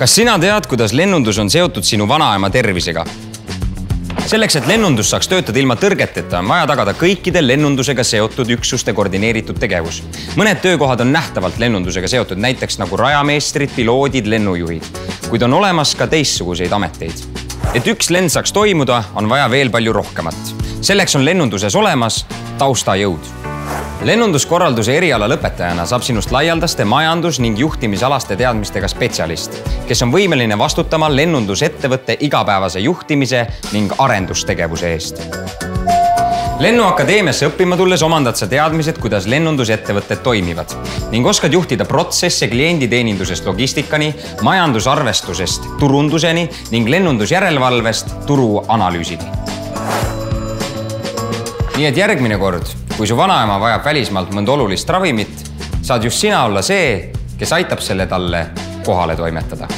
kas sina tead, kuidas lennundus on seotud sinu vanaema tervisega? selleks, et lennundus saaks töötada ilma tõrgeteta, on vaja tagada kõikide lennundusega seotud üksuste koordineeritud tegevus. mõned töökohad on nähtavalt lennundusega seotud, näiteks nagu rajameestrid, piloodid, lennujuhid, kuid on olemas ka teistsuguseid ameteid. et üks lend saaks toimuda, on vaja veel palju rohkemat. selleks on lennunduses olemas taustajõud lennunduskorralduse eriala lõpetajana saab sinust laialdaste majandus- ning juhtimisalaste teadmistega spetsialist, kes on võimeline vastutama lennundusettevõtte igapäevase juhtimise ning arendustegevuse eest. lennuakadeemiasse õppima tulles omandad sa teadmised, kuidas lennundusettevõtted toimivad ning oskad juhtida protsesse klienditeenindusest logistikani, majandusarvestusest turunduseni ning lennundusjärelevalvest turuanalüüsini. nii et järgmine kord kui su vanaema vajab välismaalt mõnda olulist ravimit, saad just sina olla see, kes aitab selle talle kohale toimetada